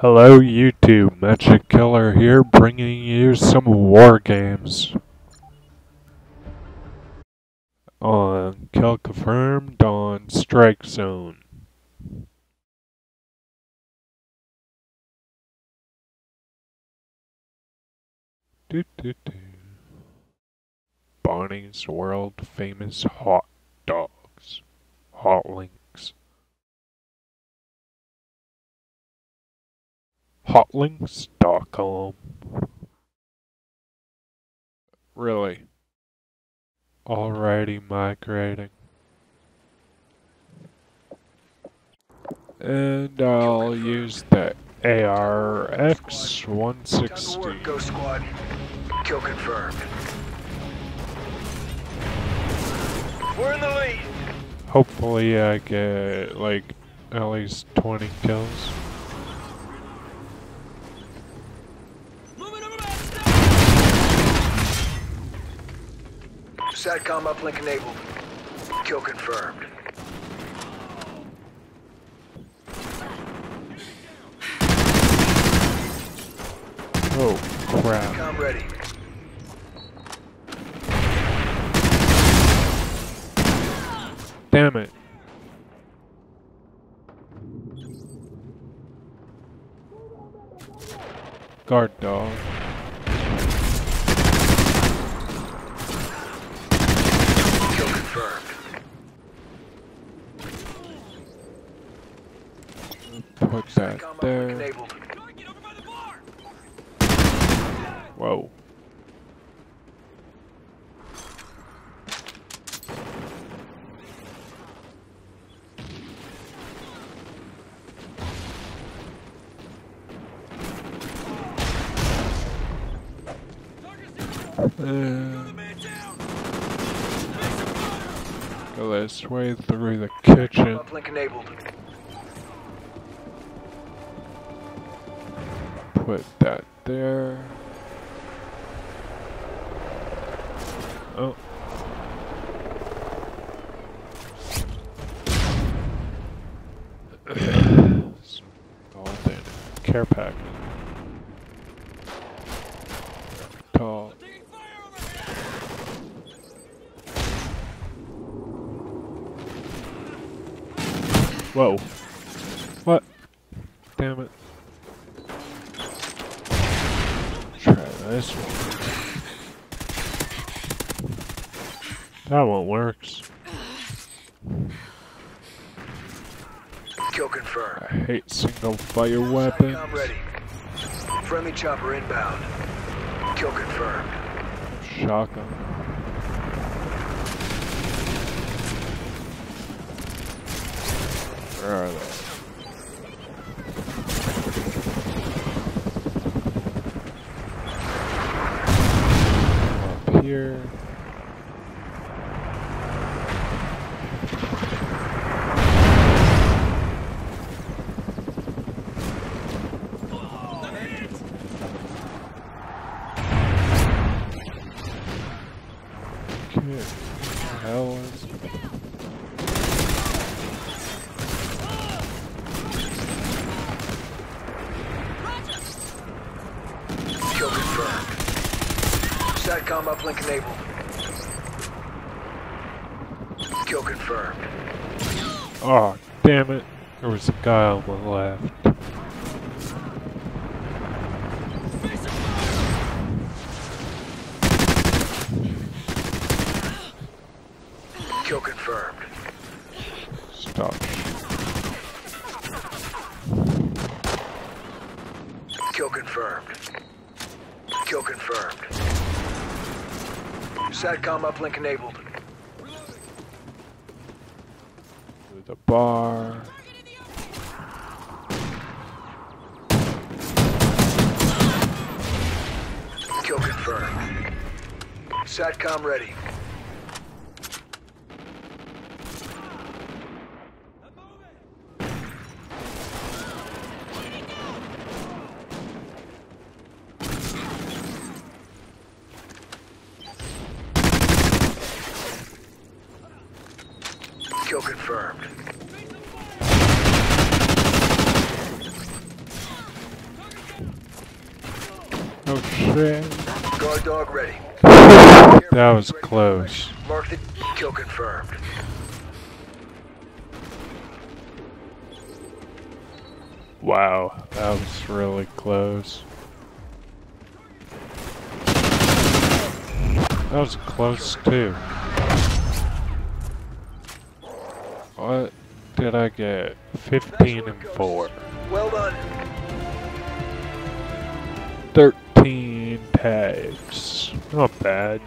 Hello YouTube, Magic Killer here bringing you some war games. On Kill Confirmed on Strike Zone. Do, do, do. Bonnie's world famous hot dogs. Hot Hotlinks.com. Really? Alrighty, migrating. And I'll use the ARX Good work, 160. Ghost Squad. Kill confirmed. We're in the lead. Hopefully I get like at least 20 kills. SATCOM uplink enabled. Kill confirmed. Oh crap. Com ready. Damn it. Guard dog. Put that there. Whoa. Uh, go this way through the kitchen. Put that there. Oh. Care pack. Tall. Whoa. What? Damn it. One. That one works. Kill confirmed. I hate single fire weapons. SATCOM ready. Friendly chopper inbound. Kill confirmed. Shotgun. Where are they? Up here. Okay. What the hell is Kill confirmed. SATCOM uplink enabled. Kill confirmed. Oh, damn it. There was a guy on the left. Kill confirmed. Stop. Kill confirmed. Kill confirmed. SATCOM uplink enabled. The bar. Kill confirmed. SATCOM ready. Kill confirmed. Oh shit. Guard dog ready. That was close. Mark the kill confirmed. Wow, that was really close. That was close too. What did I get? 15 and 4. Well done. 13 tags. Not bad.